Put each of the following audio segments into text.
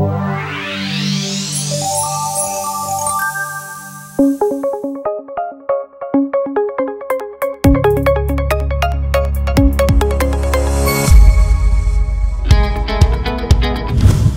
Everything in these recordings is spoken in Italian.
Wow.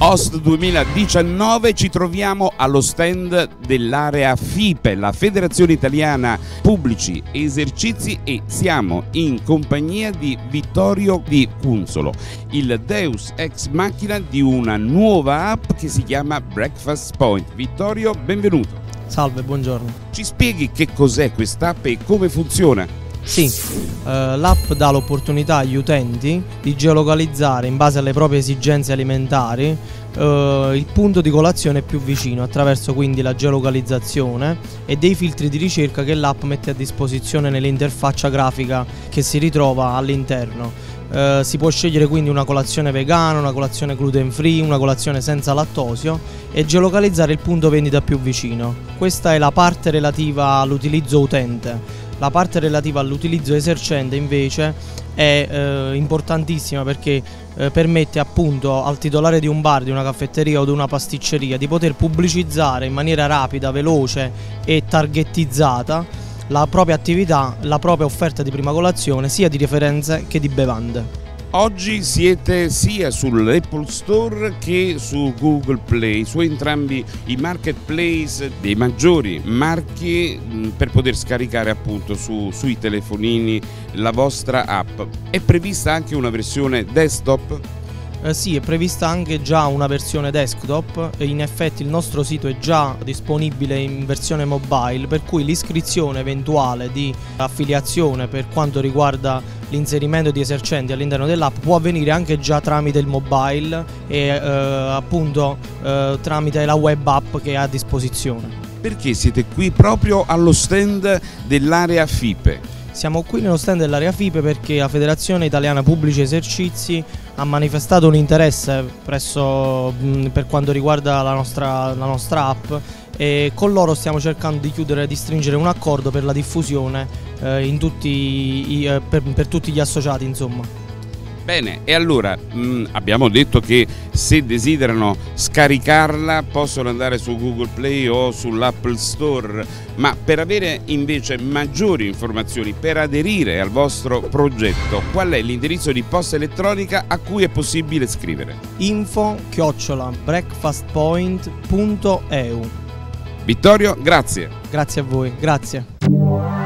Host 2019 ci troviamo allo stand dell'area FIPE, la Federazione Italiana Pubblici Esercizi e siamo in compagnia di Vittorio Di Cunzolo, il Deus ex machina di una nuova app che si chiama Breakfast Point. Vittorio, benvenuto. Salve, buongiorno. Ci spieghi che cos'è quest'app e come funziona? Sì, eh, l'app dà l'opportunità agli utenti di geolocalizzare in base alle proprie esigenze alimentari eh, il punto di colazione più vicino attraverso quindi la geolocalizzazione e dei filtri di ricerca che l'app mette a disposizione nell'interfaccia grafica che si ritrova all'interno. Uh, si può scegliere quindi una colazione vegana, una colazione gluten free, una colazione senza lattosio e geolocalizzare il punto vendita più vicino. Questa è la parte relativa all'utilizzo utente. La parte relativa all'utilizzo esercente invece è eh, importantissima perché eh, permette appunto al titolare di un bar, di una caffetteria o di una pasticceria di poter pubblicizzare in maniera rapida, veloce e targetizzata la propria attività, la propria offerta di prima colazione sia di referenze che di bevande. Oggi siete sia sull'Apple Store che su Google Play, su entrambi i marketplace dei maggiori marchi per poter scaricare appunto su, sui telefonini la vostra app. È prevista anche una versione desktop? Eh, sì, è prevista anche già una versione desktop in effetti il nostro sito è già disponibile in versione mobile per cui l'iscrizione eventuale di affiliazione per quanto riguarda l'inserimento di esercenti all'interno dell'app può avvenire anche già tramite il mobile e eh, appunto eh, tramite la web app che è a disposizione. Perché siete qui proprio allo stand dell'area FIPE? Siamo qui nello stand dell'area FIPE perché la Federazione Italiana Pubblici Esercizi ha manifestato un interesse presso, per quanto riguarda la nostra, la nostra, app e con loro stiamo cercando di chiudere e di stringere un accordo per la diffusione eh, tutti i, eh, per, per tutti gli associati insomma. Bene, e allora mh, mm, abbiamo detto che se desiderano scaricarla possono andare su Google Play o sull'Apple Store, ma per avere invece maggiori informazioni, per aderire al vostro progetto, qual è l'indirizzo di posta elettronica a cui è possibile scrivere? info chiocciola breakfastpoint.eu Vittorio, grazie. Grazie a voi, grazie.